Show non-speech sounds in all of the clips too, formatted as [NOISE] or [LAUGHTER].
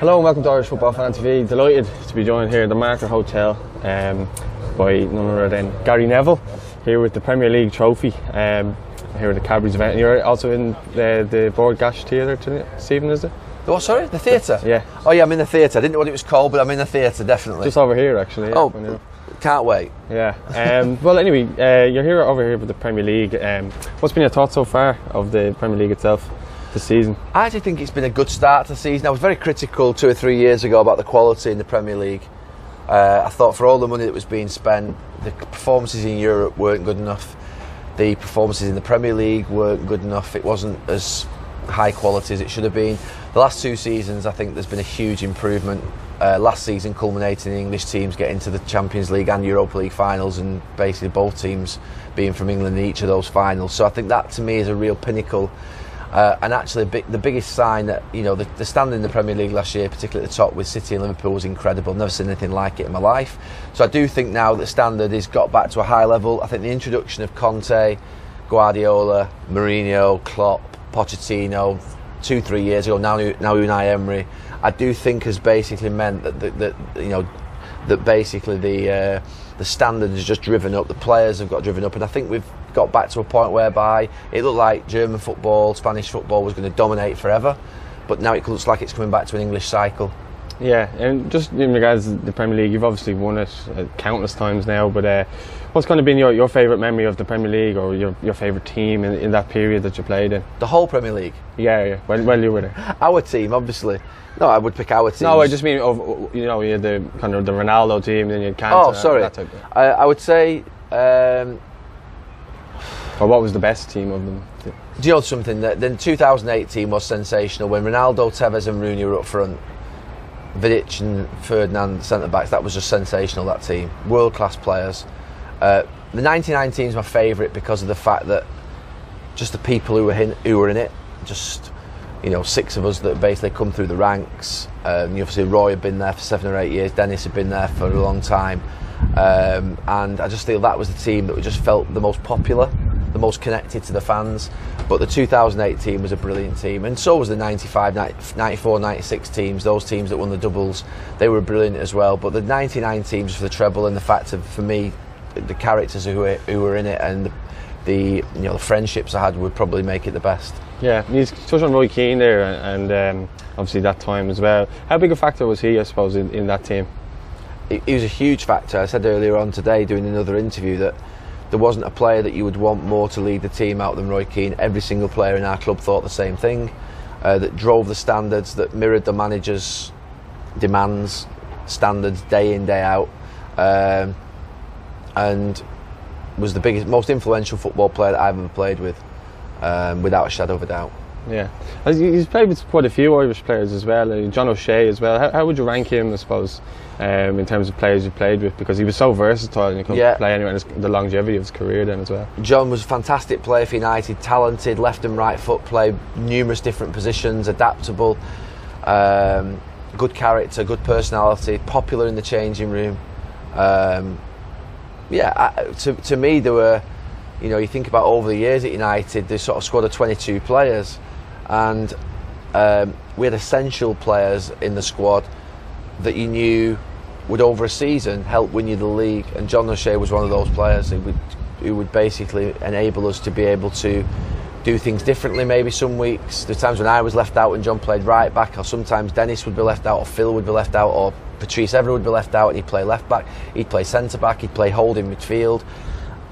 Hello and welcome to Irish Football Fan TV. Delighted to be joined here at the Marker Hotel um, by none other than Gary Neville here with the Premier League trophy um, here at the Cadbury's event. You're also in the, the Bord Gáis Theatre tonight, Stephen, is it? The what, sorry? The theatre? Yeah. Oh, yeah, I'm in the theatre. I didn't know what it was called, but I'm in the theatre, definitely. Just over here, actually. yeah, oh, can't wait. yeah. Um, [LAUGHS] well, anyway, uh, you're here over here with the Premier League. Um, what's been your thoughts so far of the Premier League itself this season? I actually think it's been a good start to the season. I was very critical two or three years ago about the quality in the Premier League. Uh, I thought for all the money that was being spent, the performances in Europe weren't good enough. The performances in the Premier League weren't good enough. It wasn't as high quality as it should have been. The last two seasons, I think there's been a huge improvement. Uh, last season culminating in English teams getting to the Champions League and Europa League finals, and basically both teams being from England in each of those finals. So I think that to me is a real pinnacle. Uh, and actually, big, the biggest sign that you know the, the standing in the Premier League last year, particularly at the top with City and Liverpool, was incredible. Never seen anything like it in my life. So I do think now that standard has got back to a high level. I think the introduction of Conte, Guardiola, Mourinho, Klopp, Pochettino, two three years ago now now Unai Emery, I do think has basically meant that that, that you know that basically the uh, the standard has just driven up. The players have got driven up, and I think we've got back to a point whereby it looked like German football, Spanish football was going to dominate forever, but now it looks like it's coming back to an English cycle. Yeah, and just in regards to the Premier League, you've obviously won it uh, countless times now. But uh, what's kind of been your, your favourite memory of the Premier League, or your, your favourite team in, in that period that you played in? The whole Premier League, Yeah, yeah. When, when you were there. [LAUGHS] our team, obviously. No, I would pick our team. No, I just mean of you know you had the kind of the Ronaldo team, then you had Cantona, Oh, sorry. That type of, I, I would say. Um, or what was the best team of them? Do you know something? That the 2018 was sensational when Ronaldo, Tevez, and Rooney were up front. Vidic and Ferdinand centre backs. That was just sensational. That team, world class players. Uh, the 99 team is my favourite because of the fact that just the people who were in, who were in it, just you know, six of us that basically come through the ranks. Um, obviously, Roy had been there for seven or eight years. Dennis had been there for a long time, um, and I just feel that was the team that just felt the most popular, the most connected to the fans. But the 2008 team was a brilliant team, and so was the 95, 94, 96 teams. Those teams that won the doubles, they were brilliant as well. But the 99 teams for the treble, and the fact of for me, the characters who were, who were in it, and the, the you know the friendships I had would probably make it the best. Yeah, you touched on Roy Keane there, and, and um, obviously that time as well. How big a factor was he, I suppose, in, in that team? he he was a huge factor. I said earlier on today, doing another interview, that there wasn't a player that you would want more to lead the team out than Roy Keane. Every single player in our club thought the same thing, uh, that drove the standards, that mirrored the manager's demands, standards day in, day out, um, and was the biggest, most influential football player that I've ever played with, um, without a shadow of a doubt. Yeah, he's played with quite a few Irish players as well. uh, John O'Shea as well. How, how would you rank him, I suppose, um, in terms of players you played with? Because he was so versatile and he could Yeah. play anywhere. And the longevity of his career then as well. John was a fantastic player for United, talented, left and right foot, played numerous different positions, adaptable, um, good character, good personality, popular in the changing room. Um, yeah, I, to, to me, there were, you know, you think about over the years at United, they sort of squad of 22 players, and um, we had essential players in the squad that you knew would over a season help win you the league. And John O'Shea was one of those players who would who would basically enable us to be able to do things differently. Maybe some weeks, the times when I was left out and John played right back, or sometimes Dennis would be left out, or Phil would be left out, or Patrice Evra would be left out, and he'd play left back. He'd play centre back. He'd play holding midfield.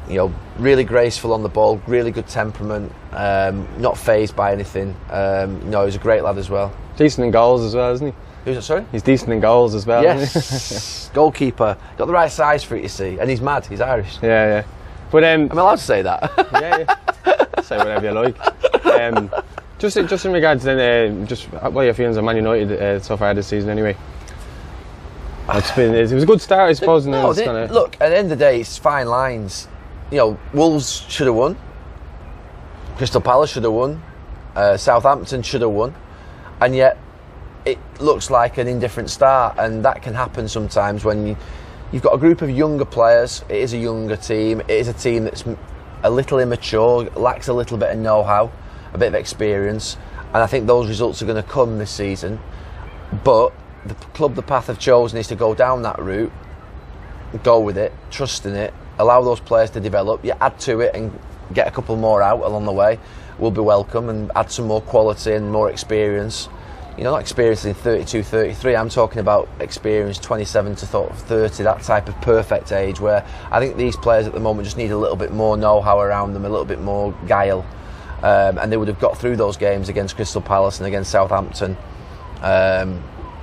You know, really graceful on the ball, really good temperament, um, not fazed by anything. Um, you know, he was a great lad as well. Decent in goals as well, isn't he? Who's it? Sorry. He's decent in goals as well. Yes, [LAUGHS] goalkeeper. Got the right size for it, you see. And he's mad. He's Irish. yeah, yeah. But um, Am allowed to say that? [LAUGHS] yeah, yeah. say whatever you like. Um, just just in regards then, uh, just what are your feelings on Man United uh, so far this season? Anyway, it's been it was a good start, I suppose. [SIGHS] No, kinda, look, at the end of the day, it's fine lines. You know, Wolves should have won. Crystal Palace should have won. Uh, Southampton should have won. And yet, it looks like an indifferent start. And that can happen sometimes when you, you've got a group of younger players. It is a younger team. It is a team that's a little immature, lacks a little bit of know how, a bit of experience. And I think those results are going to come this season. but the club the path have chosen is to go down that route, go with it, trust in it, allow those players to develop. You add to it and get a couple more out along the way. Will be welcome and add some more quality and more experience. You know, not experience in 32, 33. I'm talking about experience 27 to sort 30, that type of perfect age where I think these players at the moment just need a little bit more know-how around them, a little bit more guile. Um, and they would have got through those games against Crystal Palace and against Southampton um,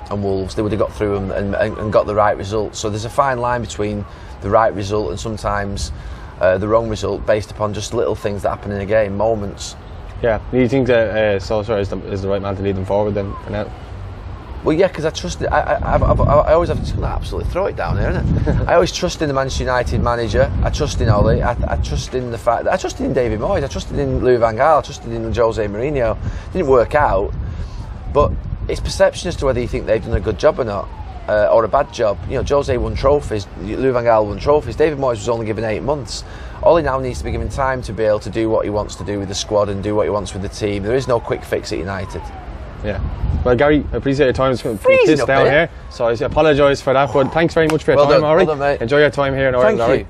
and Wolves. They would have got through them and, and, and got the right result. So there's a fine line between the right result and sometimes uh, the wrong result based upon just little things that happen in a game, moments. Yeah. Do you think that uh, Solskjaer is the, is the right man to lead them forward then for now? Well, yeah, because I trust. I, I, I've, I've, always have to absolutely throw it down here, isn't it? [LAUGHS] I always trust in the Manchester United manager. I trust in Ole. I, I trust in the fact that I trusted in David Moyes. I trusted in Louis Van Gaal. I trusted in Jose Mourinho. Didn't work out, but it's perception as to whether you think they've done a good job or not. Uh, or a bad job. You know, Jose won trophies, Louis Van Gaal won trophies. David Moyes was only given eight months. Ole now needs to be given time to be able to do what he wants to do with the squad and do what he wants with the team. There is no quick fix at United. Yeah. Well, Gary, I appreciate your time. It's been Freezing down here. here, so I apologise for that. But thanks very much for your Well time, done, Ari. well done. Enjoy your time here in Ireland, Thank Ari. you.